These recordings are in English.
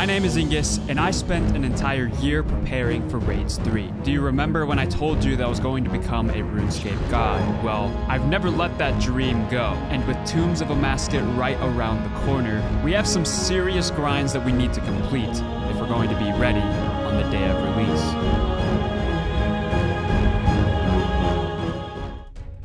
My name is Ingus, and I spent an entire year preparing for Raids 3. Do you remember when I told you that I was going to become a RuneScape god? Well, I've never let that dream go, and with Tombs of Amascut right around the corner, we have some serious grinds that we need to complete if we're going to be ready on the day of release.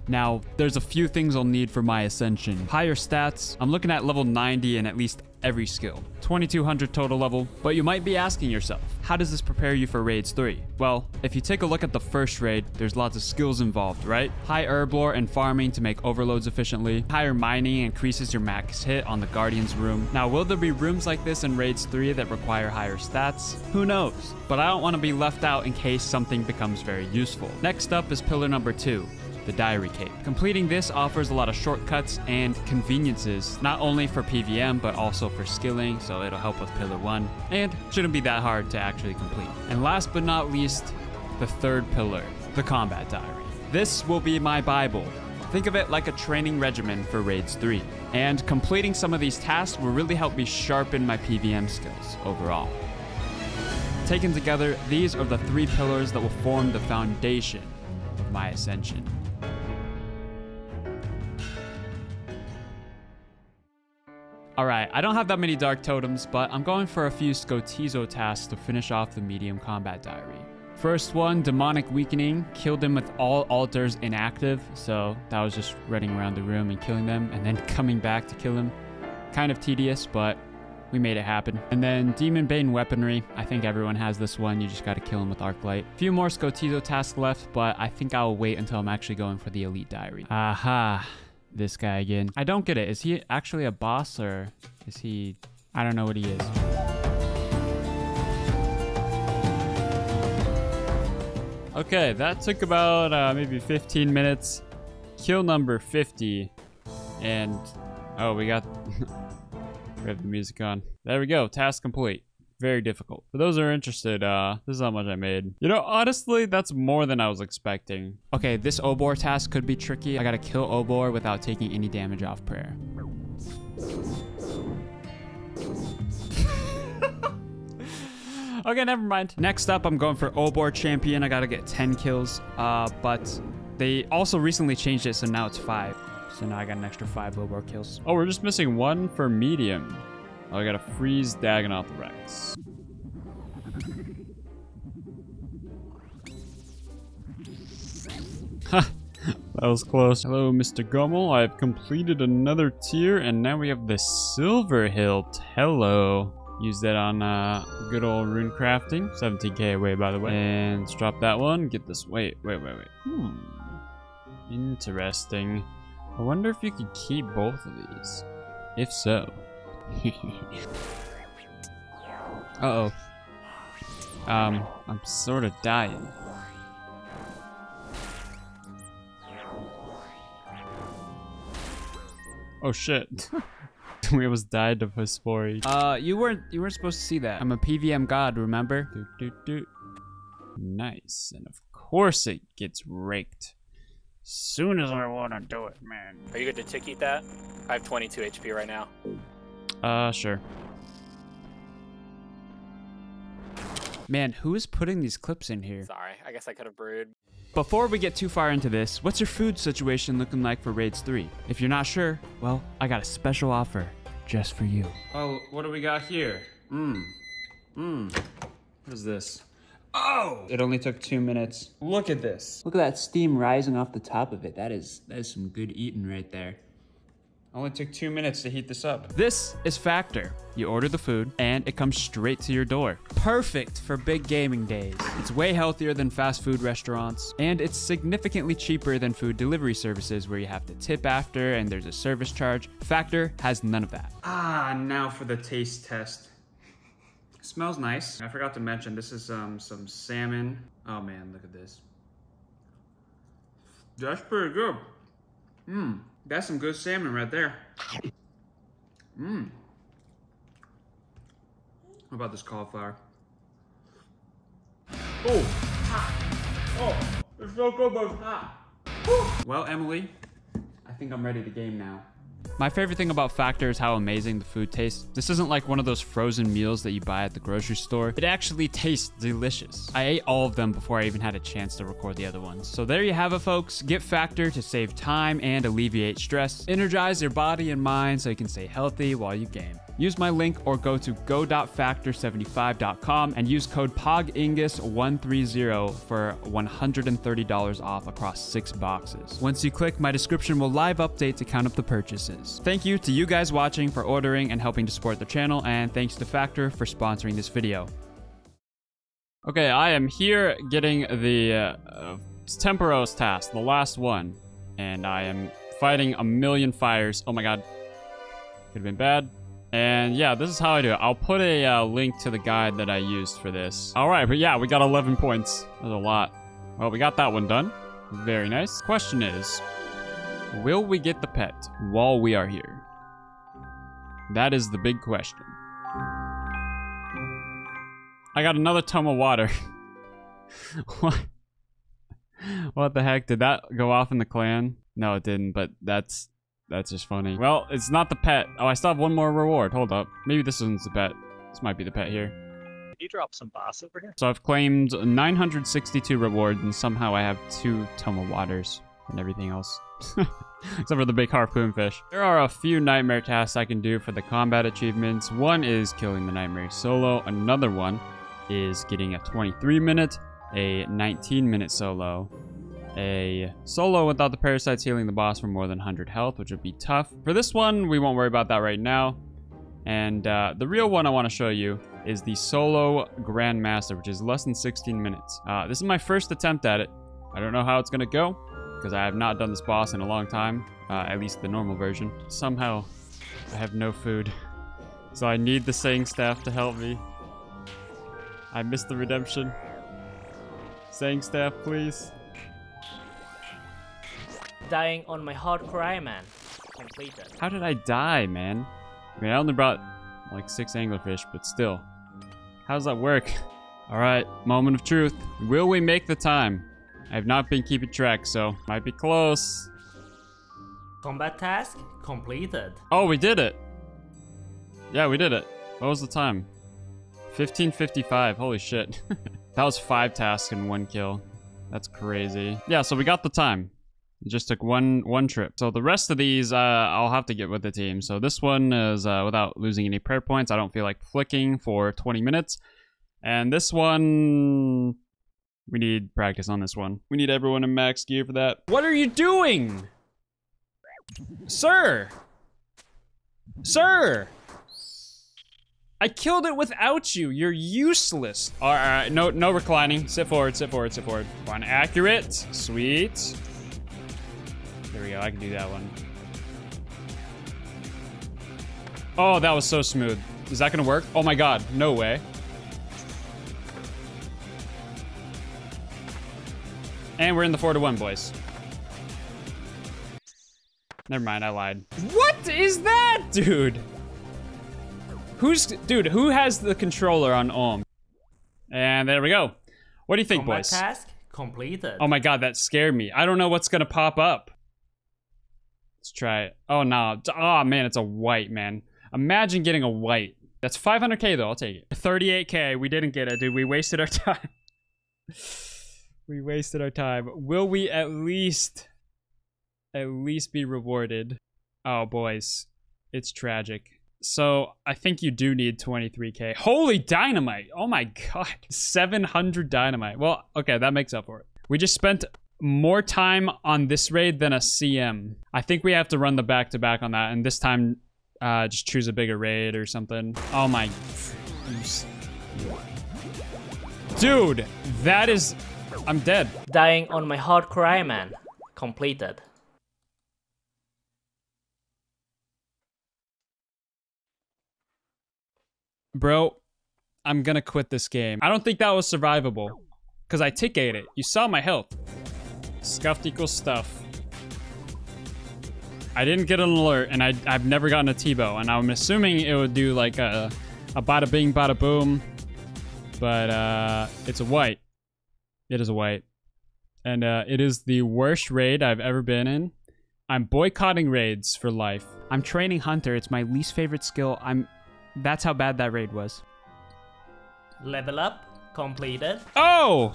Now, there's a few things I'll need for my ascension. Higher stats, I'm looking at level 90 in at least every skill. 2200 total level, but you might be asking yourself, how does this prepare you for raids 3? Well, if you take a look at the first raid, there's lots of skills involved, right? High herb lore and farming to make overloads efficiently. Higher mining increases your max hit on the guardian's room. Now, will there be rooms like this in raids 3 that require higher stats? Who knows? But I don't want to be left out in case something becomes very useful. Next up is pillar number 2, the Diary Cape. Completing this offers a lot of shortcuts and conveniences, not only for PVM, but also for skilling, so it'll help with Pillar 1, and shouldn't be that hard to actually complete. And last but not least, the third pillar, the Combat Diary. This will be my Bible. Think of it like a training regimen for Raids 3. And completing some of these tasks will really help me sharpen my PVM skills overall. Taken together, these are the three pillars that will form the foundation of my ascension. Alright, I don't have that many Dark Totems, but I'm going for a few Skotizo tasks to finish off the Medium Combat Diary. First one, Demonic Weakening. Killed him with all altars inactive, so that was just running around the room and killing them, and then coming back to kill him. Kind of tedious, but we made it happen. And then Demon Bane Weaponry. I think everyone has this one. You just gotta kill him with Arclight. A few more Skotizo tasks left, but I think I'll wait until I'm actually going for the Elite Diary. Aha this guy again. I don't get it. Is he actually a boss or is he... I don't know what he is. Okay, that took about uh, maybe 15 minutes. Kill number 50. And... Oh, we got... we have the music on. There we go. Task complete very difficult. For those who are interested, uh, this is how much I made. You know, honestly, that's more than I was expecting. Okay, this Obor task could be tricky. I gotta kill Obor without taking any damage off prayer. okay, never mind. Next up, I'm going for Obor Champion. I gotta get 10 kills, uh, but they also recently changed it, so now it's 5. So now I got an extra 5 Obor kills. Oh, we're just missing one for Medium. I gotta freeze Dagannoth Rex. Ha! that was close. Hello, Mr. Ghommal. I've completed another tier, and now we have the Silver Hilt. Hello. Use that on uh, good old rune crafting. 17k away, by the way. And let's drop that one. Get this. Wait, wait, wait, wait. Hmm. Interesting. I wonder if you could keep both of these. If so, Uh-oh. Um, I'm sort of dying. Oh shit. we almost died of Hespori. Uh, you weren't you weren't supposed to see that. I'm a PVM god, remember? Do, do, do. Nice. And of course it gets raked. Soon as I want to do it, man. Are you good to tick eat that? I have 22 HP right now. Uh, sure. Man, who is putting these clips in here? Sorry, I guess I could have brewed. Before we get too far into this, what's your food situation looking like for Raids 3? If you're not sure, well, I got a special offer just for you. Oh, what do we got here? Mmm. Mmm. What is this? Oh! It only took two minutes. Look at this. Look at that steam rising off the top of it. That is, that is some good eating right there. Only took two minutes to heat this up. This is Factor. You order the food and it comes straight to your door. Perfect for big gaming days. It's way healthier than fast food restaurants and it's significantly cheaper than food delivery services where you have to tip after and there's a service charge. Factor has none of that. Ah, now for the taste test. smells nice. I forgot to mention this is um, some salmon. Oh man, look at this. That's pretty good. Mmm. That's some good salmon right there. Mmm. How about this cauliflower? Oh, hot. Oh, it's so good, but it's hot. Well, Emily, I think I'm ready to game now. My favorite thing about Factor is how amazing the food tastes. This isn't like one of those frozen meals that you buy at the grocery store. It actually tastes delicious. I ate all of them before I even had a chance to record the other ones. So there you have it, folks. Get Factor to save time and alleviate stress. Energize your body and mind so you can stay healthy while you game. Use my link or go to go.factor75.com and use code POGINGUS130 for $130 off across six boxes. Once you click, my description will live update to count up the purchases. Thank you to you guys watching for ordering and helping to support the channel, and thanks to Factor for sponsoring this video. Okay, I am here getting the uh, Tempoross task, the last one, and I am fighting a million fires. Oh my god. Could have been bad. And yeah, this is how I do it. I'll put a uh, link to the guide that I used for this. All right, but yeah, we got 11 points. That's a lot. Well, we got that one done. Very nice. Question is, will we get the pet while we are here? That is the big question. I got another tome of water. what? What the heck? Did that go off in the clan? No, it didn't, but that's that's just funny. Well, it's not the pet. Oh, I still have one more reward. Hold up. Maybe this one's the pet. This might be the pet here. Did you drop some boss over here? So I've claimed 962 rewards, and somehow I have two Toma Waters and everything else. Except for the big harpoon fish. There are a few nightmare tasks I can do for the combat achievements. One is killing the nightmare solo. Another one is getting a 23 minute, a 19 minute solo, a solo without the parasites healing the boss for more than 100 health, which would be tough. For this one, we won't worry about that right now. And uh, the real one I want to show you is the solo Grandmaster, which is less than 16 minutes. Uh, this is my first attempt at it. I don't know how it's going to go, because I have not done this boss in a long time, uh, at least the normal version. Somehow, I have no food. So I need the sang staff to help me. I missed the redemption. Saying staff, please. Dying on my hardcore Iron Man. Completed. How did I die, man? I mean, I only brought like six anglerfish, but still. How does that work? All right, moment of truth. Will we make the time? I have not been keeping track, so might be close. Combat task completed. Oh, we did it. Yeah, we did it. What was the time? 1555. Holy shit. that was five tasks and one kill. That's crazy. Yeah, so we got the time. Just took one one trip. So the rest of these, uh, I'll have to get with the team. So this one is uh, without losing any prayer points. I don't feel like flicking for 20 minutes. And this one, we need practice on this one. We need everyone in max gear for that. What are you doing? Sir! Sir! I killed it without you. You're useless. All right, no, no reclining. Sit forward, sit forward, sit forward. One accurate. Sweet. There we go. I can do that one. Oh, that was so smooth. Is that gonna work? Oh my god, no way. And we're in the 4 to 1, boys. Never mind, I lied. What is that, dude? Who's, dude, who has the controller on Olm? And there we go. What do you think, Combat boys? task completed. Oh my god, that scared me. I don't know what's gonna pop up. Let's try it. Oh no. Oh man, it's a white, man. Imagine getting a white. That's 500k though, I'll take it. 38k, we didn't get it, dude. We wasted our time. we wasted our time. Will we at least, at least be rewarded? Oh, boys. It's tragic. So I think you do need 23k. Holy dynamite! Oh my god, 700 dynamite. Well, okay, that makes up for it. We just spent more time on this raid than a CM. I think we have to run the back to back on that, and this time, uh, just choose a bigger raid or something. Oh my, dude, that is, I'm dead. Dying on my hardcore Iron Man. Completed. Bro, I'm gonna quit this game. I don't think that was survivable. Because I tick ate it. You saw my health. Scuffed equals stuff. I didn't get an alert, and I, I've never gotten a T-bow, and I'm assuming it would do like a, a bada bing, bada boom. But uh, it's a white. It is a white. And uh, it is the worst raid I've ever been in. I'm boycotting raids for life. I'm training hunter. It's my least favorite skill. I'm that's how bad that raid was. Level up completed. Oh!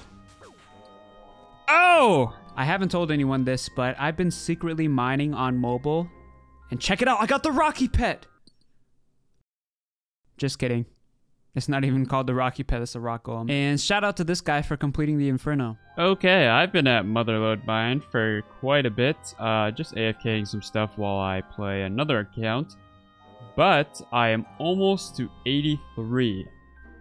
Oh! I haven't told anyone this, but I've been secretly mining on mobile. And check it out, I got the Rocky Pet! Just kidding. It's not even called the Rocky Pet, it's a rock golem. And shout out to this guy for completing the Inferno. Okay, I've been at Motherload Mine for quite a bit, uh, just AFKing some stuff while I play another account. But I am almost to 83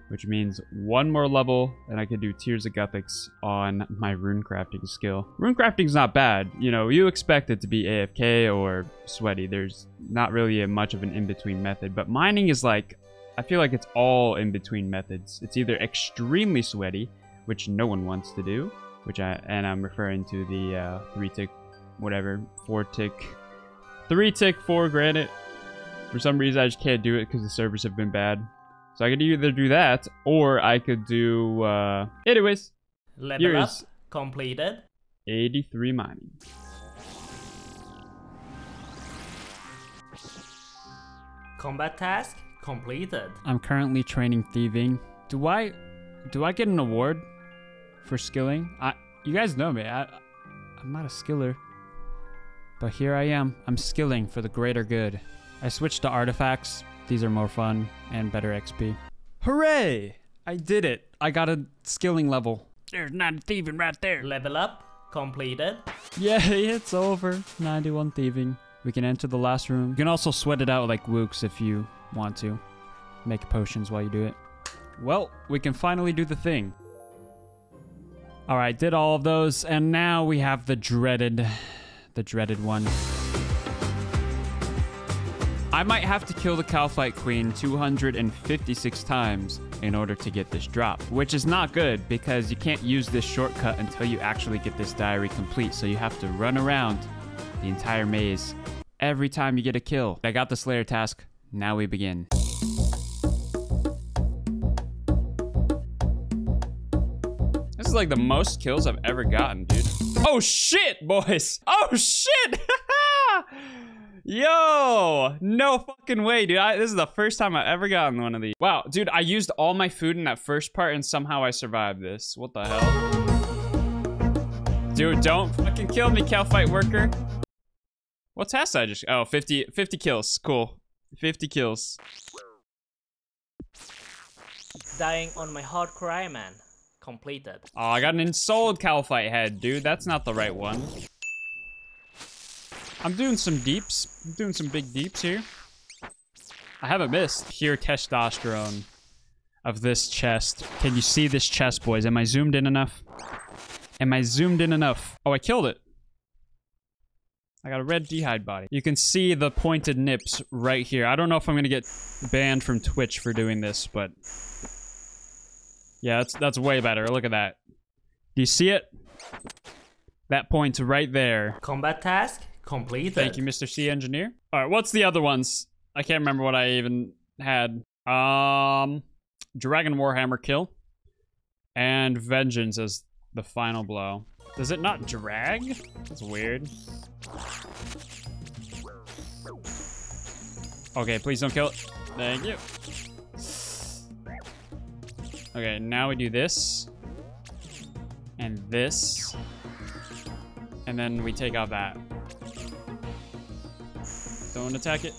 which means one more level and I can do Tears of Guthix on my rune crafting skill. Rune crafting's not bad. You know, you expect it to be AFK or sweaty. There's not really a much of an in-between method, but mining is like, I feel like it's all in-between methods. It's either extremely sweaty, which no one wants to do, which I, and I'm referring to the uh, three tick, whatever, four tick, three tick, four granite. For some reason, I just can't do it because the servers have been bad. So I could either do that, or I could do, uh... Anyways, Level Here up is- completed. 83 mining. Combat task completed. I'm currently training thieving. Do I... Do I get an award for skilling? I... You guys know me. I... I'm not a skiller. But here I am. I'm skilling for the greater good. I switched to artifacts. These are more fun and better XP. Hooray! I did it. I got a skilling level. There's not a thieving right there. Level up completed. Yay, it's over. 91 thieving. We can enter the last room. You can also sweat it out like Wooks if you want to. Make potions while you do it. Well, we can finally do the thing. Alright, did all of those, and now we have the dreaded, the dreaded one. I might have to kill the Kalphite Queen 256 times in order to get this drop, which is not good because you can't use this shortcut until you actually get this diary complete. So you have to run around the entire maze every time you get a kill. I got the Slayer task. Now we begin. This is like the most kills I've ever gotten, dude. Oh shit, boys. Oh shit. Yo, no fucking way, dude. I, this is the first time I've ever gotten one of these. Wow, dude, I used all my food in that first part and somehow I survived this. What the hell? Dude, don't fucking kill me, Kalphite worker. What task did I just... Oh, 50, 50 kills. Cool. 50 kills. Dying on my hardcore cry, Man completed. Oh, I got an ensouled Kalphite head, dude. That's not the right one. I'm doing some deeps. I'm doing some big deeps here. I haven't missed. Pure testosterone of this chest. Can you see this chest, boys? Am I zoomed in enough? Am I zoomed in enough? Oh, I killed it. I got a red d'hide body. You can see the pointed nips right here. I don't know if I'm gonna get banned from Twitch for doing this, but yeah, that's that's way better. Look at that. Do you see it? That point's right there. Combat task completed. Thank you, Mr. C Engineer. All right, what's the other ones? I can't remember what I even had. Um, Dragon Warhammer kill, and Vengeance as the final blow. Does it not drag? That's weird. Okay, please don't kill it. Thank you. Okay, now we do this. And this. And then we take out that. Don't attack it.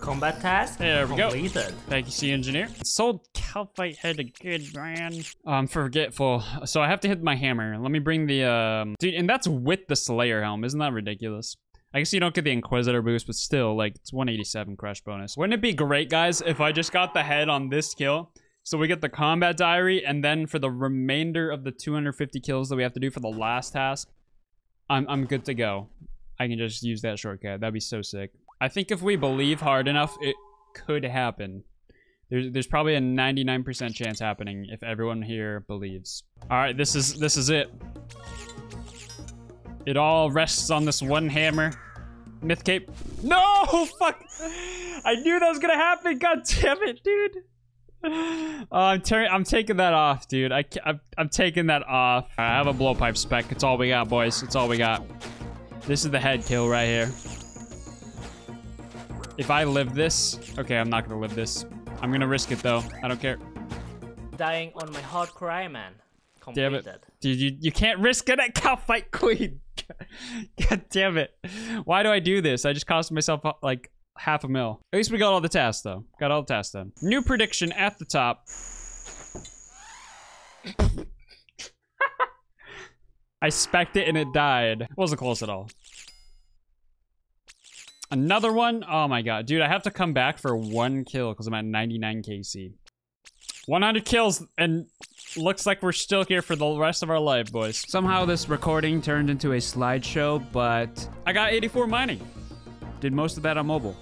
Combat task There we go. completed. Thank you, C Engineer. Sold Kalphite head a good man. I'm forgetful. So I have to hit my hammer. Let me bring the, um... Dude, and that's with the Slayer helm. Isn't that ridiculous? I guess you don't get the Inquisitor boost, but still, like, it's 187 crush bonus. Wouldn't it be great, guys, if I just got the head on this kill? So we get the combat diary, and then for the remainder of the 250 kills that we have to do for the last task, I'm, I'm good to go. I can just use that shortcut. That'd be so sick. I think if we believe hard enough, it could happen. There's, there's probably a 99% chance happening if everyone here believes. All right, this is this is it. It all rests on this one hammer. Myth cape. No, fuck. I knew that was gonna happen. God damn it, dude. Oh, I'm. I'm taking that off, dude. I, I'm, I'm taking that off. I have a blowpipe spec. It's all we got, boys. It's all we got. This is the head kill right here. If I live this, okay, I'm not gonna live this. I'm gonna risk it though. I don't care. Dying on my hardcore Iron Man. Damn it. Dude, you, you can't risk it at Kalphite Queen. God damn it. Why do I do this? I just cost myself uh, like half a mil. At least we got all the tasks though. Got all the tasks done. New prediction at the top. I specked it and it died. Wasn't close at all. Another one? Oh my god. Dude, I have to come back for one kill because I'm at 99 KC. 100 kills and looks like we're still here for the rest of our life, boys. Somehow this recording turned into a slideshow, but I got 84 mining. Did most of that on mobile.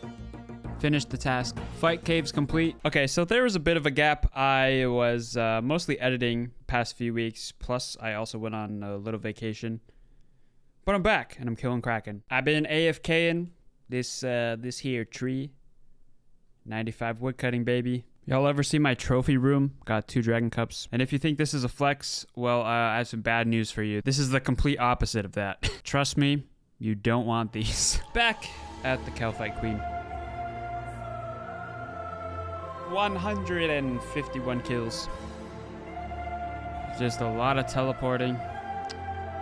Finished the task. Fight caves complete. Okay, so there was a bit of a gap. I was uh, mostly editing past few weeks. Plus, I also went on a little vacation. But I'm back and I'm killing Kraken. I've been AFKing this uh, this here tree. 95 woodcutting, baby. Y'all ever see my trophy room? Got two dragon cups. And if you think this is a flex, well, uh, I have some bad news for you. This is the complete opposite of that. Trust me, you don't want these. Back at the Kalphite Queen. 151 kills. Just a lot of teleporting.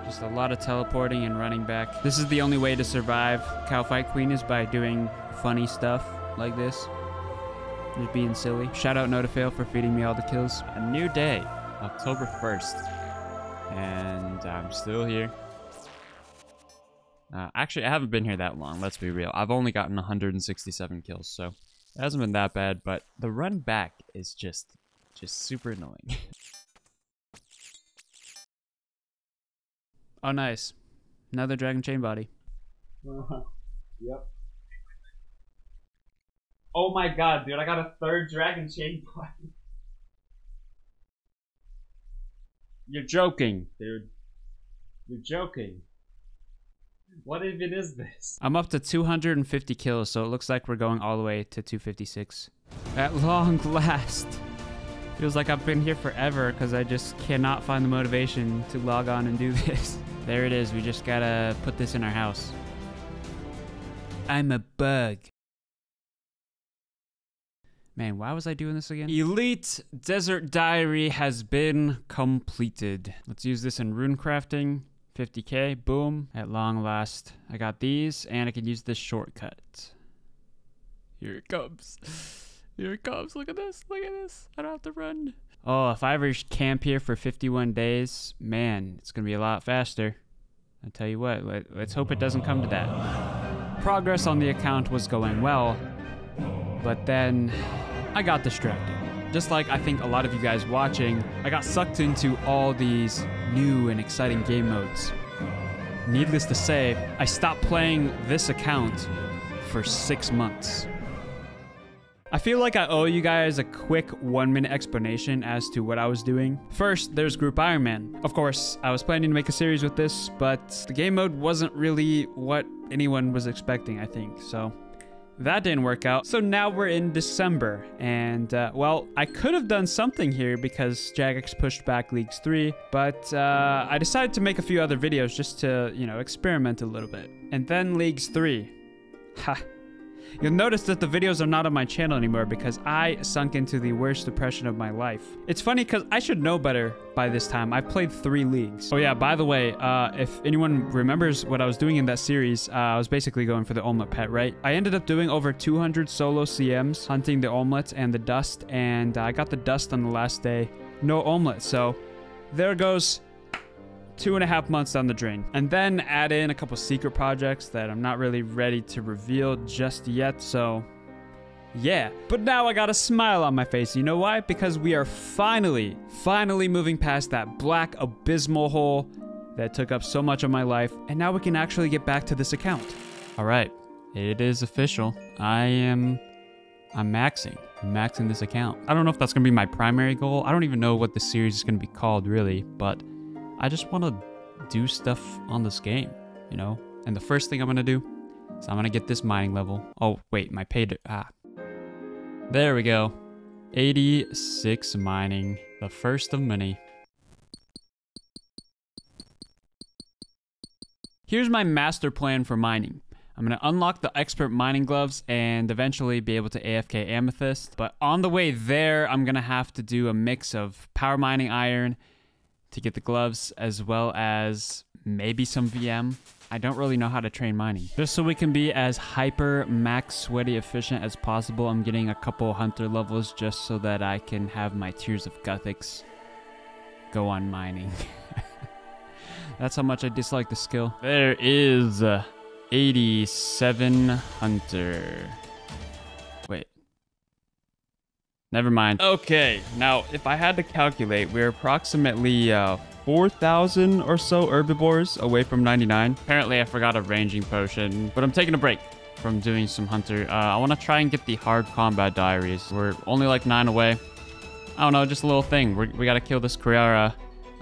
Just a lot of teleporting and running back. This is the only way to survive Kalphite Queen is by doing funny stuff like this. Just being silly. Shout out Notifail for feeding me all the kills. A new day, October 1st. And I'm still here. Uh, actually, I haven't been here that long, let's be real. I've only gotten 167 kills, so it hasn't been that bad, but the run back is just, just super annoying. Oh, nice. Another Dragon Chain body. yep. Oh my god, dude, I got a third Dragon Chain body. You're joking. Dude, you're joking. What even is this? I'm up to 250 kills, so it looks like we're going all the way to 256. At long last. Feels like I've been here forever because I just cannot find the motivation to log on and do this. There it is. We just gotta put this in our house. I'm a bug. Man, why was I doing this again? Elite Desert Diary has been completed. Let's use this in rune crafting. 50k, boom, at long last. I got these, and I can use this shortcut. Here it comes. Here it comes. Look at this. Look at this. I don't have to run. Oh, if I ever camp here for 51 days, man, it's going to be a lot faster. I tell you what, let, let's hope it doesn't come to that. Progress on the account was going well, but then I got distracted. Just like I think a lot of you guys watching, I got sucked into all these new and exciting game modes. Needless to say, I stopped playing this account for six months. I feel like I owe you guys a quick one minute explanation as to what I was doing. First, there's Group Iron Man. Of course, I was planning to make a series with this, but the game mode wasn't really what anyone was expecting, I think, so that didn't work out. So now we're in December, and uh, well, I could have done something here because Jagex pushed back Leagues 3, but uh, I decided to make a few other videos just to, you know, experiment a little bit. And then Leagues 3. Ha. You'll notice that the videos are not on my channel anymore because I sunk into the worst depression of my life. It's funny because I should know better by this time. I've played three leagues. Oh yeah, by the way, uh, if anyone remembers what I was doing in that series, uh, I was basically going for the Olmlet pet, right? I ended up doing over 200 solo CMs, hunting the Olmlets and the dust, and I got the dust on the last day. No Olmlet, so there goes two and a half months down the drain. And then add in a couple secret projects that I'm not really ready to reveal just yet, so yeah. But now I got a smile on my face. You know why? Because we are finally, finally moving past that black abysmal hole that took up so much of my life, and now we can actually get back to this account. All right, it is official. I am, I'm maxing. I'm maxing this account. I don't know if that's gonna be my primary goal. I don't even know what the series is gonna be called really, but I just want to do stuff on this game, you know? And the first thing I'm going to do is I'm going to get this mining level. Oh, wait, my paid... Ah. There we go. 86 mining. The first of many. Here's my master plan for mining. I'm going to unlock the expert mining gloves and eventually be able to AFK amethyst. But on the way there, I'm going to have to do a mix of power mining iron to get the gloves as well as maybe some VM. I don't really know how to train mining. Just so we can be as hyper max sweaty efficient as possible, I'm getting a couple hunter levels just so that I can have my Tears of Guthix go on mining. That's how much I dislike the skill. There is uh, 87 hunter. Never mind. Okay, now if I had to calculate, we're approximately uh, 4,000 or so herbivores away from 99. Apparently I forgot a ranging potion, but I'm taking a break from doing some hunter. Uh, I want to try and get the hard combat diaries. We're only like nine away. I don't know, just a little thing. We're, we got to kill this Kree'arra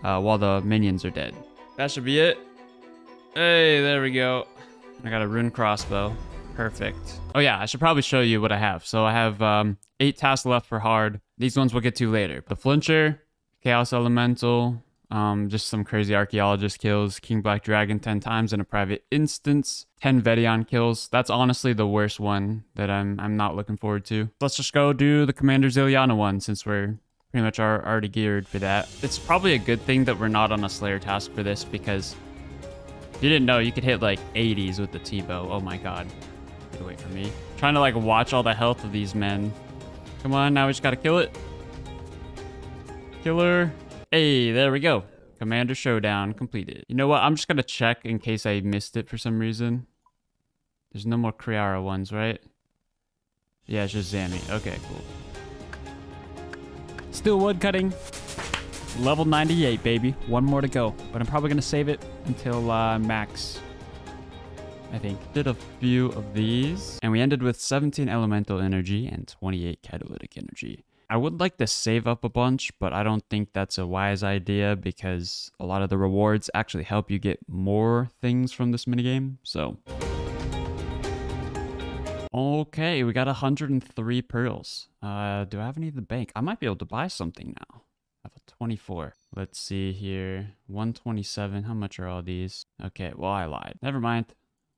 uh, while the minions are dead. That should be it. Hey, there we go. I got a rune crossbow. Perfect. Oh yeah, I should probably show you what I have. So I have um, eight tasks left for hard. These ones we'll get to later. The Flincher, Chaos Elemental, um, just some crazy archaeologist kills, King Black Dragon 10 times in a private instance, 10 Vet'ion kills. That's honestly the worst one that I'm I'm not looking forward to. Let's just go do the Commander Zilyana one since we're pretty much are already geared for that. It's probably a good thing that we're not on a Slayer task for this because you didn't know you could hit like 80s with the T-bow. Oh my god. Get away from me. Trying to like watch all the health of these men. Come on, now we just gotta kill it. Killer. Hey, there we go. Commander Showdown completed. You know what? I'm just gonna check in case I missed it for some reason. There's no more Kree'arra ones, right? Yeah, it's just Zammy. Okay, cool. Still wood cutting. Level 98, baby. One more to go. But I'm probably gonna save it until uh, max. I think. Did a few of these. And we ended with 17 elemental energy and 28 catalytic energy. I would like to save up a bunch, but I don't think that's a wise idea because a lot of the rewards actually help you get more things from this minigame. So. Okay, we got 103 pearls. Uh, do I have any in the bank? I might be able to buy something now. I have a 24. Let's see here. 127. How much are all these? Okay, well, I lied. Never mind.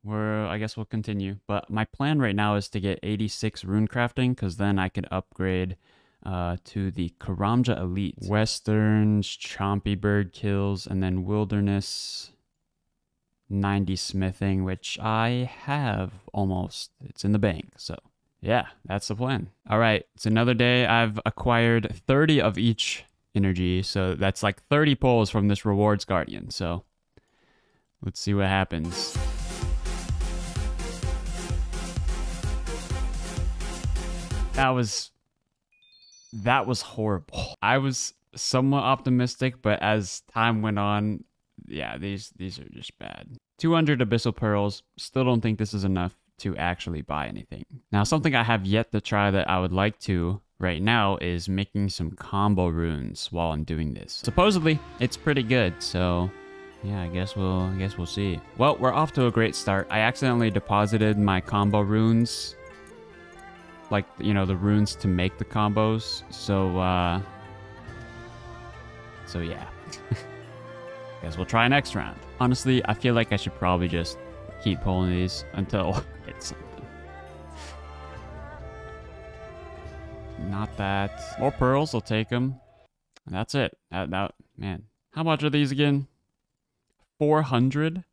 We're, I guess we'll continue. But my plan right now is to get 86 rune crafting because then I could upgrade uh, to the Karamja Elite. Westerns, Chompy Bird kills, and then Wilderness 90 smithing, which I have almost. It's in the bank, so yeah, that's the plan. All right, it's another day. I've acquired 30 of each energy, so that's like 30 pulls from this rewards guardian. So let's see what happens. That was that was horrible. I was somewhat optimistic, but as time went on, yeah, these these are just bad. 200 abyssal pearls. Still don't think this is enough to actually buy anything. Now, something I have yet to try that I would like to right now is making some combo runes while I'm doing this. Supposedly, it's pretty good, so yeah, I guess we'll I guess we'll see. Well, we're off to a great start. I accidentally deposited my combo runes like you know the runes to make the combos. So uh so yeah. Guess we'll try next round. Honestly, I feel like I should probably just keep pulling these until it's something. Not that. More pearls, I'll take them. And that's it. That, that, man. How much are these again? 400?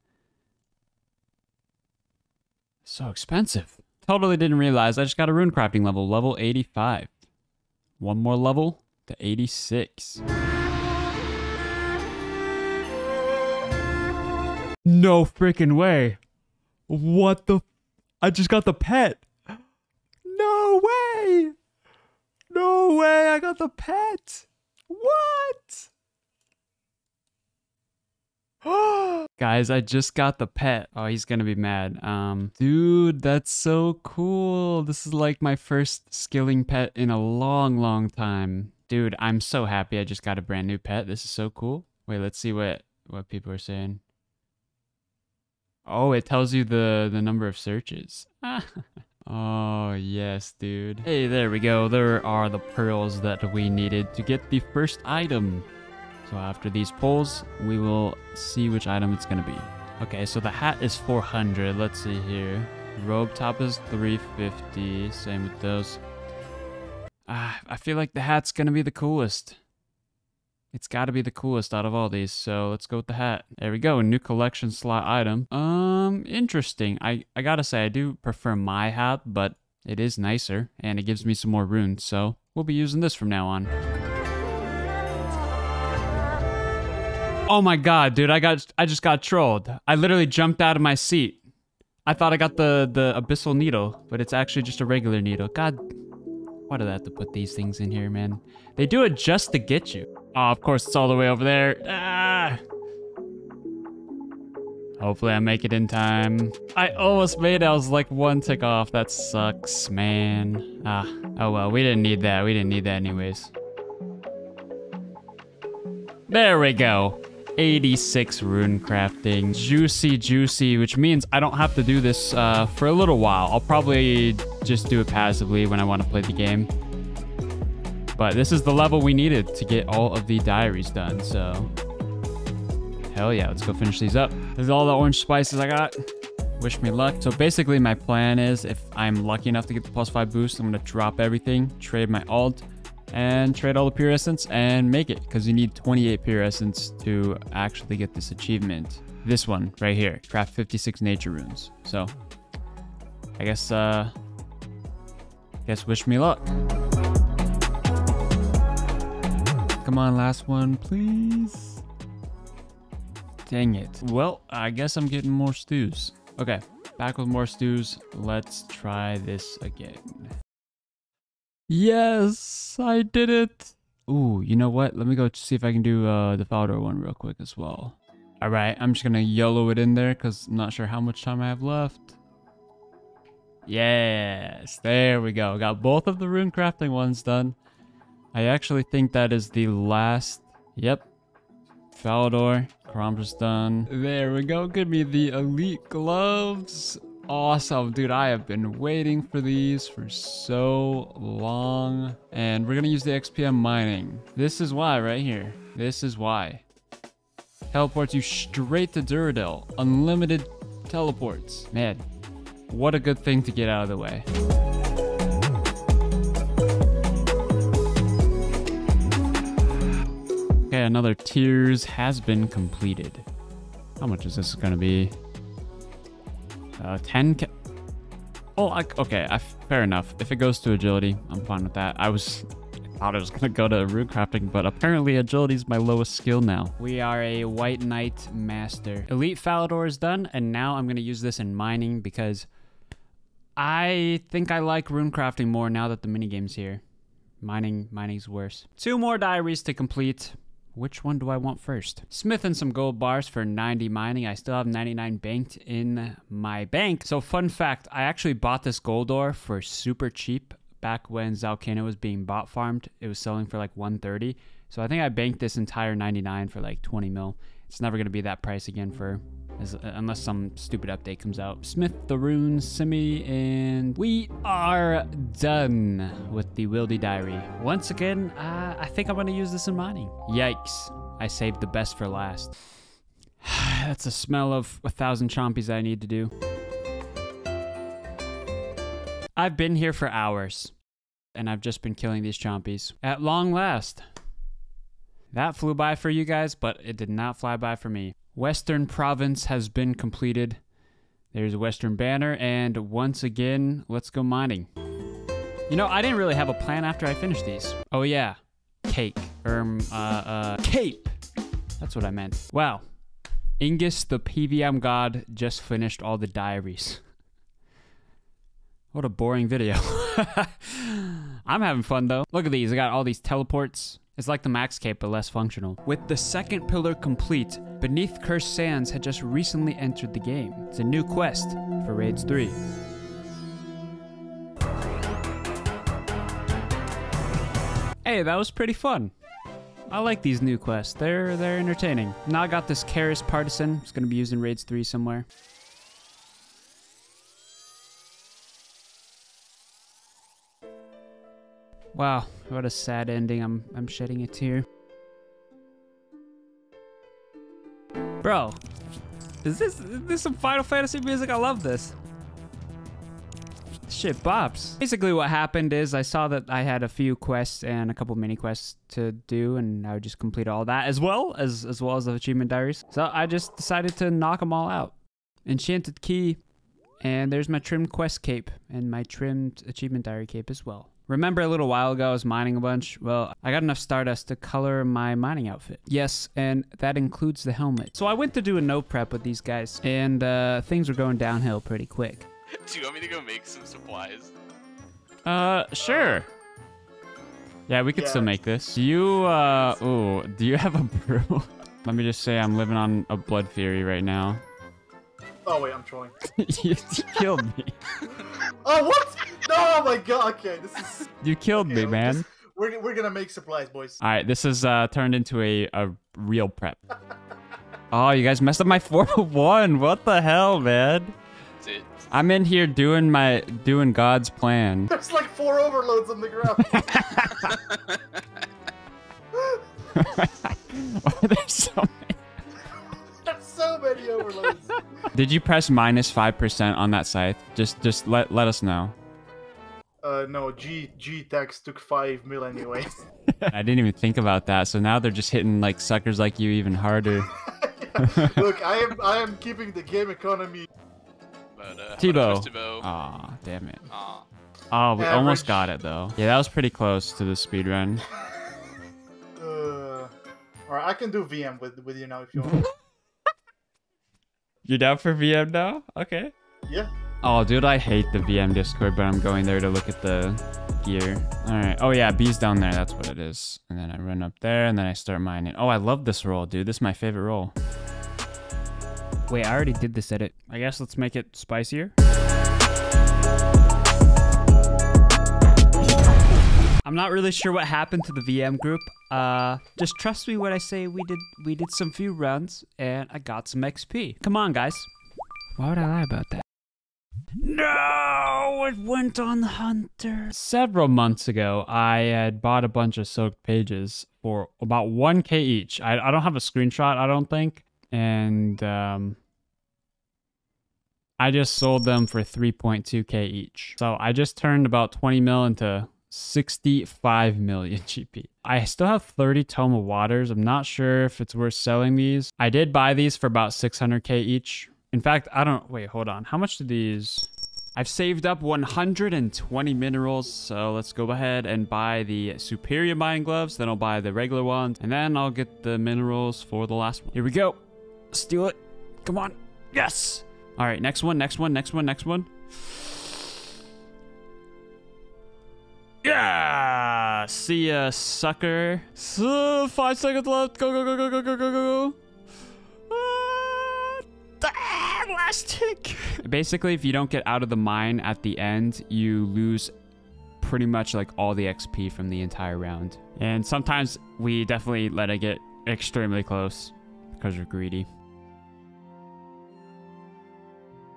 So expensive. Totally didn't realize I just got a rune crafting level, level 85. One more level to 86. No freaking way. What the? I just got the pet. No way. No way. I got the pet. What? Guys, I just got the pet. Oh, he's gonna be mad. Um, dude, that's so cool. This is like my first skilling pet in a long, long time. Dude, I'm so happy I just got a brand new pet. This is so cool. Wait, let's see what what people are saying. Oh, it tells you the the number of searches. oh, yes, dude. Hey, there we go. There are the pearls that we needed to get the first item. So after these pulls, we will see which item it's going to be. Okay, so the hat is 400. Let's see here. Robe top is 350. Same with those. Ah, I feel like the hat's gonna be the coolest. It's got to be the coolest out of all these, so let's go with the hat. There we go, a new collection slot item. Um, interesting. I, I gotta say, I do prefer my hat, but it is nicer, and it gives me some more runes, so we'll be using this from now on. Oh my god, dude, I got I just got trolled. I literally jumped out of my seat. I thought I got the the abyssal needle, but it's actually just a regular needle. God, why do I have to put these things in here, man? They do it just to get you. Oh, of course, it's all the way over there. Ah! Hopefully I make it in time. I almost made it. I was like one tick off. That sucks, man. Ah, oh well. We didn't need that. We didn't need that anyways. There we go. 86 rune crafting. Juicy, juicy, which means I don't have to do this uh, for a little while. I'll probably just do it passively when I want to play the game. But this is the level we needed to get all of the diaries done, so... Hell yeah, let's go finish these up. There's all the orange spices I got. Wish me luck. So basically my plan is if I'm lucky enough to get the plus 5 boost, I'm going to drop everything, trade my alt, and trade all the pure essence and make it because you need 28 pure essence to actually get this achievement. This one right here, craft 56 nature runes. So I guess, uh, I guess wish me luck. Come on, last one, please. Dang it. Well, I guess I'm getting more stews. Okay, back with more stews. Let's try this again. Yes, I did it. Ooh, you know what? Let me go see if I can do uh, the Falador one real quick as well. All right, I'm just gonna yellow it in there because I'm not sure how much time I have left. Yes, there we go. Got both of the rune crafting ones done. I actually think that is the last. Yep. Falador, Karam's done. There we go. Give me the elite gloves awesome. Dude, I have been waiting for these for so long. And we're to use the XPM mining. This is why right here. This is why. Teleports you straight to Duradel. Unlimited teleports. Man, what a good thing to get out of the way. Okay, another tiers has been completed. How much is this to be? Uh, 10 Oh, I, okay, I, fair enough. If it goes to agility, I'm fine with that. I was I thought I was gonna go to rune crafting, but apparently agility is my lowest skill now. We are a white knight master. Elite Falador is done, and now I'm gonna use this in mining because I think I like rune crafting more now that the minigame's here. Mining, mining's worse. Two more diaries to complete. Which one do I want first? Smith and some gold bars for 90 mining. I still have 99 banked in my bank. So fun fact, I actually bought this gold ore for super cheap back when Zalcana was being bot farmed. It was selling for like 130. So I think I banked this entire 99 for like 20 mil. It's never going to be that price again for as, unless some stupid update comes out. Smith, the Rune, Simi, and we are done with the Wildy Diary. Once again, uh, I think I'm to use this in mining. Yikes. I saved the best for last. That's a smell of a thousand chompies I need to do. I've been here for hours, and I've just been killing these chompies. At long last. That flew by for you guys, but it did not fly by for me. Western Province has been completed. There's a Western banner, and once again, let's go mining. You know, I didn't really have a plan after I finished these. Oh yeah, cake. Um, uh, uh, cape. That's what I meant. Wow. Ingus, the PVM god, just finished all the diaries. What a boring video. I'm having fun though. Look at these. I got all these teleports. It's like the max cape, but less functional. With the second pillar complete, Beneath Cursed Sands had just recently entered the game. It's a new quest for Raids 3. Hey, that was pretty fun. I like these new quests. They're they're entertaining. Now I got this Keris Partisan. It's gonna be used in Raids 3 somewhere. Wow, what a sad ending. I'm I'm shedding a tear. Bro, Is this is this some Final Fantasy music? I love this. Shit bops. Basically what happened is I saw that I had a few quests and a couple mini quests to do and I would just complete all that as well as as well as the achievement diaries. So I just decided to knock them all out. Enchanted key and there's my trimmed quest cape and my trimmed achievement diary cape as well. Remember a little while ago I was mining a bunch? Well, I got enough stardust to color my mining outfit. Yes, and that includes the helmet. So I went to do a no prep with these guys and uh, things were going downhill pretty quick. Do you want me to go make some supplies? Uh, sure. Yeah, we could still make this. You, uh, ooh, do you have a brew? Let me just say I'm living on a blood fury right now. Oh wait, I'm trolling. you killed me. Oh what? No, oh my god. Okay, this is. You killed okay, me, man. just- We're, we're gonna make supplies, boys. All right, this is uh, turned into a, a real prep. Oh, you guys messed up my 401. What the hell, man? That's it. I'm in here doing my doing God's plan. There's like four overloads on the ground. There's so many. There's so many overloads. Did you press minus five percent on that scythe? Just just let let us know. Uh, no, G G text took five mil anyway. I didn't even think about that. So now they're just hitting like suckers like you even harder. Look, I am I am keeping the game economy. But, uh, Tebow. Tebow. Aw, damn it. Aw. Oh, we almost got it though. Yeah, that was pretty close to the speed run. Uh, alright, I can do VM with with you now if you want. You're down for VM now? Okay. yeah. Oh, dude, I hate the VM Discord, but I'm going there to look at the gear. All right. Oh, yeah, B's down there. That's what it is. And then I run up there, and then I start mining. Oh, I love this role, dude. This is my favorite role. Wait, I already did this edit. I guess let's make it spicier. I'm not really sure what happened to the VM group. Uh, just trust me when I say we did we did some few runs and I got some XP. Come on, guys. Why would I lie about that? No, it went on the hunter. Several months ago, I had bought a bunch of soaked pages for about 1k each. I, I don't have a screenshot, I don't think. And um, I just sold them for 3.2k each. So I just turned about 20 mil into 65 million GP. I still have 30 Tome of Waters. I'm not sure if it's worth selling these. I did buy these for about 600k each. In fact, I don't wait, hold on. How much do these I've saved up 120 minerals, so let's go ahead and buy the superior mining gloves, then I'll buy the regular ones, and then I'll get the minerals for the last one. Here we go. Let's it. Come on. Yes. All right, next one, next one, next one, next one. See ya, sucker. So, five seconds left. Go, go, go, go, go, go, go, go. Ah, last tick. Basically, if you don't get out of the mine at the end, you lose pretty much like all the XP from the entire round. And sometimes we definitely let it get extremely close because we're greedy.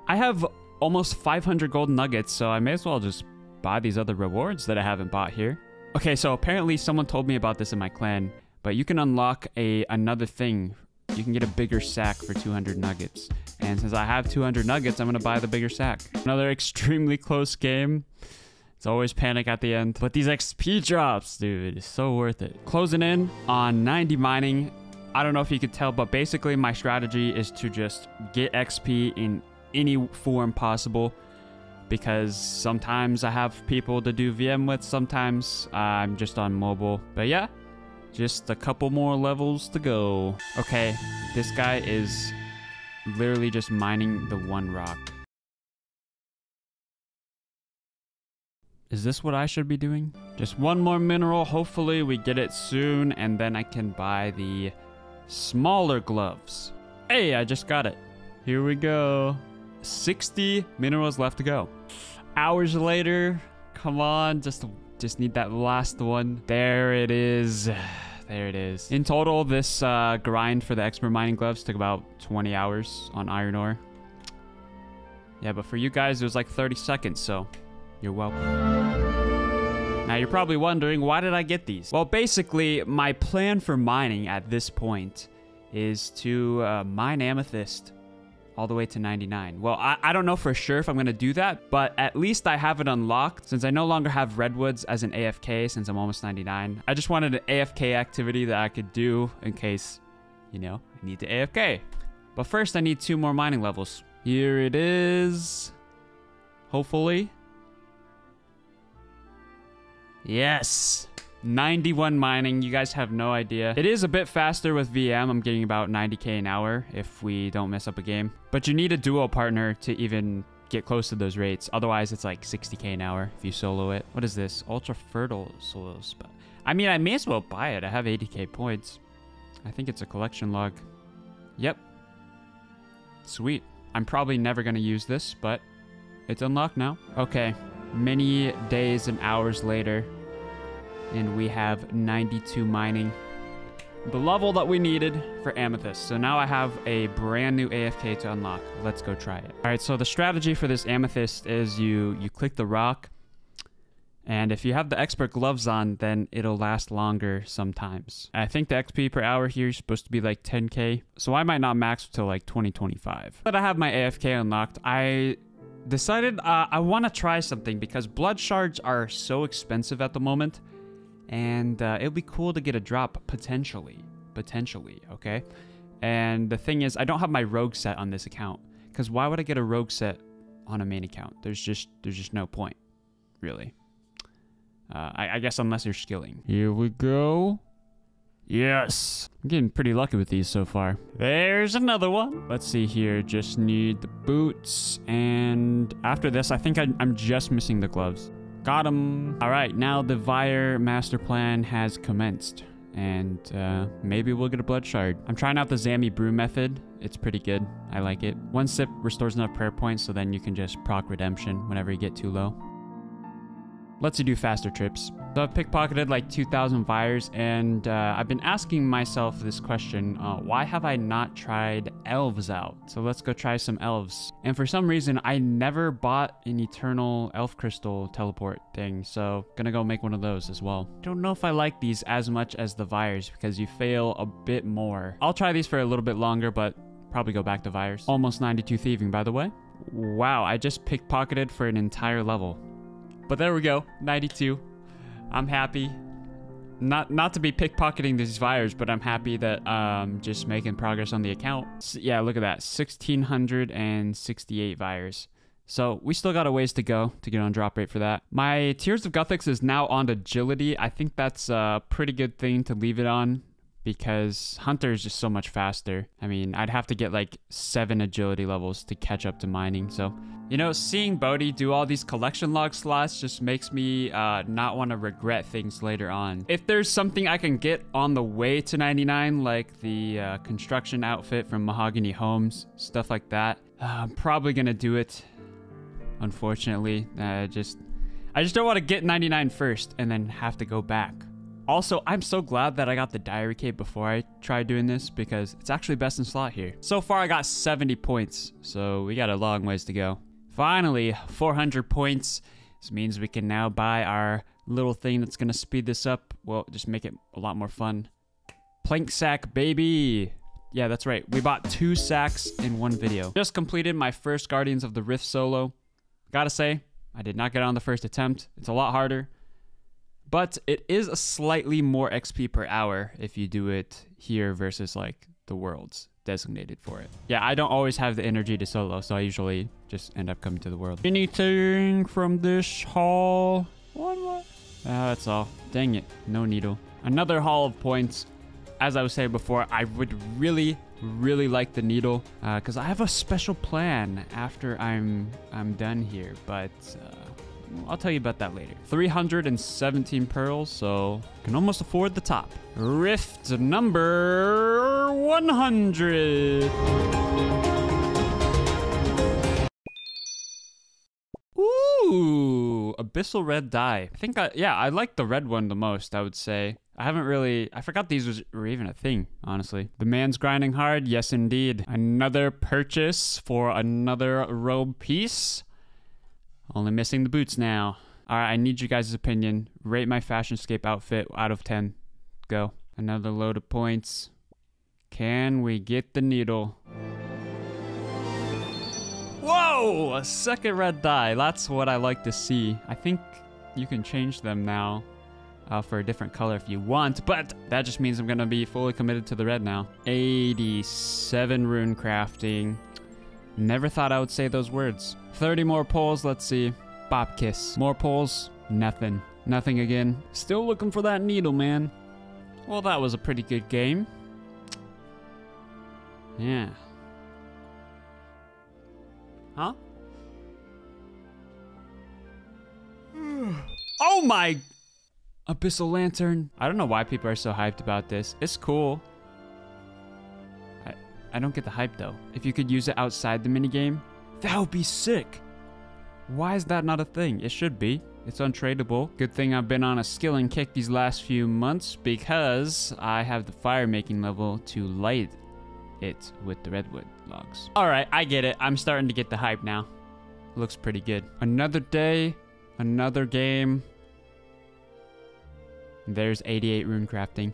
I have almost 500 gold nuggets, so I may as well just buy these other rewards that I haven't bought here. Okay, so apparently someone told me about this in my clan, but you can unlock a another thing. You can get a bigger sack for 200 nuggets. And since I have 200 nuggets, I'm going to buy the bigger sack. Another extremely close game. It's always panic at the end. But these XP drops, dude, is so worth it. Closing in on 90 mining. I don't know if you could tell, but basically my strategy is to just get XP in any form possible because sometimes I have people to do VM with, sometimes I'm just on mobile. But yeah, just a couple more levels to go. Okay, this guy is literally just mining the one rock. Is this what I should be doing? Just one more mineral. Hopefully we get it soon and then I can buy the smaller gloves. Hey, I just got it. Here we go. 60 minerals left to go. Hours later, come on, just just need that last one. There it is. There it is. In total, this uh, grind for the expert mining gloves took about 20 hours on iron ore. Yeah, but for you guys, it was like 30 seconds, so you're welcome. Now you're probably wondering, why did I get these? Well, basically, my plan for mining at this point is to uh, mine amethyst all the way to 99. Well, I, I don't know for sure if I'm going to do that, but at least I have it unlocked since I no longer have redwoods as an AFK since I'm almost 99. I just wanted an AFK activity that I could do in case, you know, I need to AFK. But first, I need two more mining levels. Here it is. Hopefully. Yes. 91 mining. You guys have no idea. It is a bit faster with VM. I'm getting about 90k an hour if we don't mess up a game. But you need a duo partner to even get close to those rates. Otherwise, it's like 60k an hour if you solo it. What is this? Ultra fertile soils. I mean, I may as well buy it. I have 80k points. I think it's a collection log. Yep. Sweet. I'm probably never going to use this, but it's unlocked now. Okay. Many days and hours later, and we have 92 mining. The level that we needed for Amethyst. So now I have a brand new AFK to unlock. Let's go try it. All right, so the strategy for this Amethyst is you, you click the rock, and if you have the expert gloves on, then it'll last longer sometimes. I think the XP per hour here is supposed to be like 10k, so I might not max until like 2025. But I have my AFK unlocked. I decided uh, I want to try something because blood shards are so expensive at the moment and uh, it'll be cool to get a drop potentially potentially okay and the thing is i don't have my rogue set on this account because why would i get a rogue set on a main account there's just there's just no point really uh, I, I guess unless you're skilling here we go Yes. I'm getting pretty lucky with these so far. There's another one. Let's see here. Just need the boots. And after this, I think I, am just missing the gloves. Got him. All right, now the Vyre master plan has commenced. And uh, maybe we'll get a blood shard. I'm trying out the Zammy brew method. It's pretty good. I like it. One sip restores enough prayer points so then you can just proc redemption whenever you get too low lets you do faster trips. So I've pickpocketed like 2,000 Vyres, and uh, I've been asking myself this question, uh, why have I not tried elves out? So let's go try some elves. And for some reason, I never bought an eternal elf crystal teleport thing, so gonna go make one of those as well. Don't know if I like these as much as the Vyres, because you fail a bit more. I'll try these for a little bit longer, but probably go back to Vyres. Almost 92 thieving, by the way. Wow, I just pickpocketed for an entire level. But there we go, 92. I'm happy. Not not to be pickpocketing these Vyres, but I'm happy that um just making progress on the account. Yeah, look at that, 1668 Vyres. So we still got a ways to go to get on drop rate for that. My Tears of Guthix is now on agility. I think that's a pretty good thing to leave it on because Hunter is just so much faster. I mean, I'd have to get like seven agility levels to catch up to mining. So, you know, seeing Bodhi do all these collection log slots just makes me uh, not want to regret things later on. If there's something I can get on the way to 99, like the uh, construction outfit from Mahogany Homes, stuff like that, uh, I'm probably gonna do it. Unfortunately, just I just don't want to get 99 first and then have to go back. Also, I'm so glad that I got the diary cape before I tried doing this because it's actually best in slot here. So far, I got 70 points, so we got a long ways to go. Finally, 400 points. This means we can now buy our little thing that's going to speed this up. Well, just make it a lot more fun. Plank sack, baby! Yeah, that's right. We bought two sacks in one video. Just completed my first Guardians of the Rift solo. Gotta say, I did not get on the first attempt. It's a lot harder. But it is a slightly more XP per hour if you do it here versus like the worlds designated for it. Yeah, I don't always have the energy to solo, so I usually just end up coming to the world. Anything from this haul? One more. Ah, that's all. Dang it. No needle. Another haul of points. As I was saying before, I would really, really like the needle because uh, I have a special plan after I'm I'm done here. But uh, I'll tell you about that later. 317 pearls, so can almost afford the top. Rift number 100. Ooh, Abyssal Red Dye. I think, I, yeah, I like the red one the most, I would say. I haven't really, I forgot these was, were even a thing, honestly. The man's grinding hard, yes indeed. Another purchase for another robe piece. Only missing the boots now. All right, I need you guys' opinion. Rate my Fashionscape outfit out of 10. Go. Another load of points. Can we get the needle? Whoa! A second red dye. That's what I like to see. I think you can change them now uh, for a different color if you want, but that just means I'm going to be fully committed to the red now. 87 rune crafting. Never thought I would say those words. 30 more polls, let's see. Bop kiss. More polls, nothing. Nothing again. Still looking for that needle, man. Well, that was a pretty good game. Yeah. Huh? oh my! Abyssal Lantern. I don't know why people are so hyped about this. It's cool. I, don't get the hype though. If you could use it outside the minigame, that would be sick. Why is that not a thing? It should be. It's untradeable. Good thing I've been on a skilling kick these last few months because I have the fire making level to light it with the redwood logs. All right, I get it. I'm starting to get the hype now. Looks pretty good. Another day, another game. There's 88 rune crafting.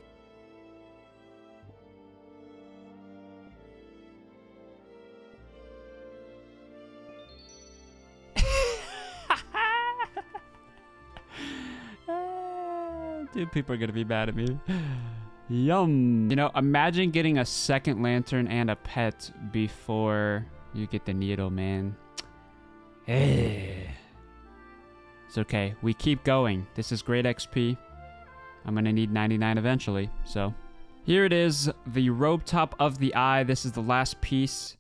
Dude, people are gonna be mad at me. Yum. You know, imagine getting a second lantern and a pet before you get the needle, man. It's okay. We keep going. This is great XP. I'm gonna need 99 eventually, so. Here it is, the robe top of the eye. This is the last piece.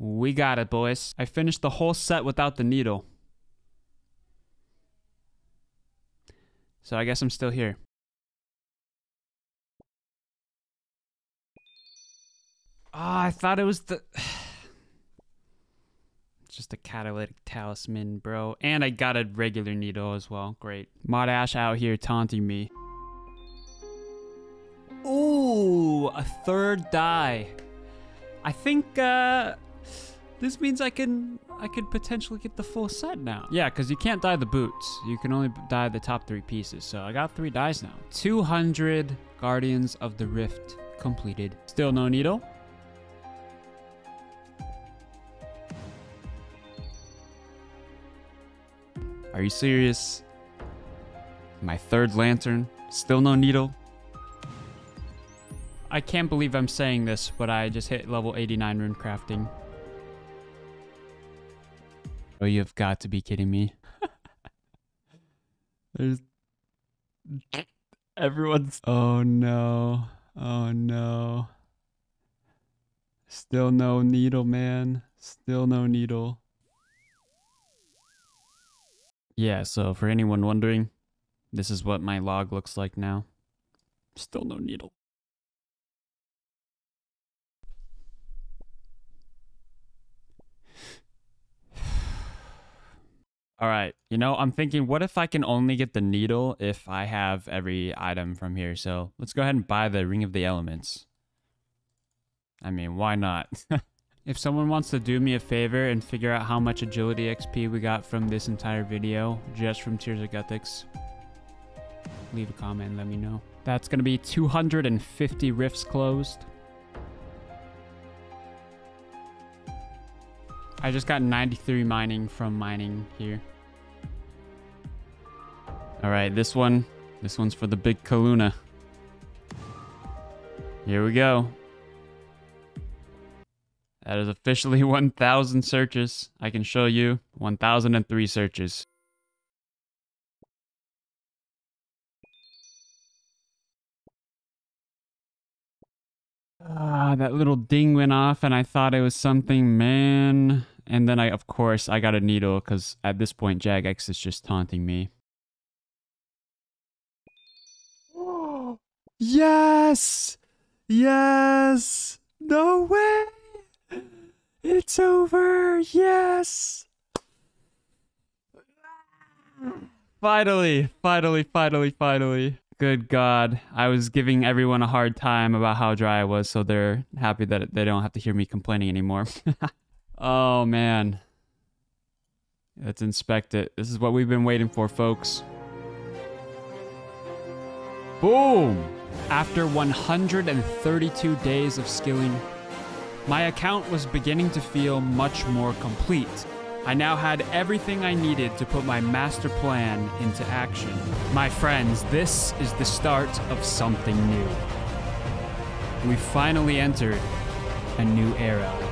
We got it, boys. I finished the whole set without the needle. So I guess I'm still here. Ah, I thought it was the... Just a catalytic talisman, bro. And I got a regular needle as well. Great. Mod Ash out here taunting me. Ooh, a third dye. I think uh, this means I can I could potentially get the full set now. Yeah, because you can't dye the boots. You can only dye the top three pieces. So I got three dyes now. 200 Guardians of the Rift completed. Still no needle. Are you serious? My third lantern. Still no needle. I can't believe I'm saying this, but I just hit level 89 rune crafting. Oh, you've got to be kidding me. There's... Everyone's... Oh, no. Oh, no. Still no needle, man. Still no needle. Yeah, so for anyone wondering, this is what my log looks like now. Still no needle. All right, you know, I'm thinking, what if I can only get the needle if I have every item from here? So let's go ahead and buy the Ring of the Elements. I mean, why not? if someone wants to do me a favor and figure out how much agility XP we got from this entire video, just from Tears of Guthix, leave a comment and let me know. That's going to be 250 rifts closed. I just got 93 mining from mining here. All right, this one, this one's for the big Kaluna. Here we go. That is officially 1,000 searches. I can show you 1,003 searches. Ah, that little ding went off and I thought it was something, man. And then I, of course, I got a needle because at this point, Jagex is just taunting me. Yes! Yes! No way! It's over! Yes! Finally, finally, finally, finally. Good God. I was giving everyone a hard time about how dry I was, so they're happy that they don't have to hear me complaining anymore. oh, man. Let's inspect it. This is what we've been waiting for, folks. Boom! After 132 days of skilling, My account was beginning to feel much more complete. I now had everything I needed to put my master plan into action. My friends, this is the start of something new. We finally entered a new era.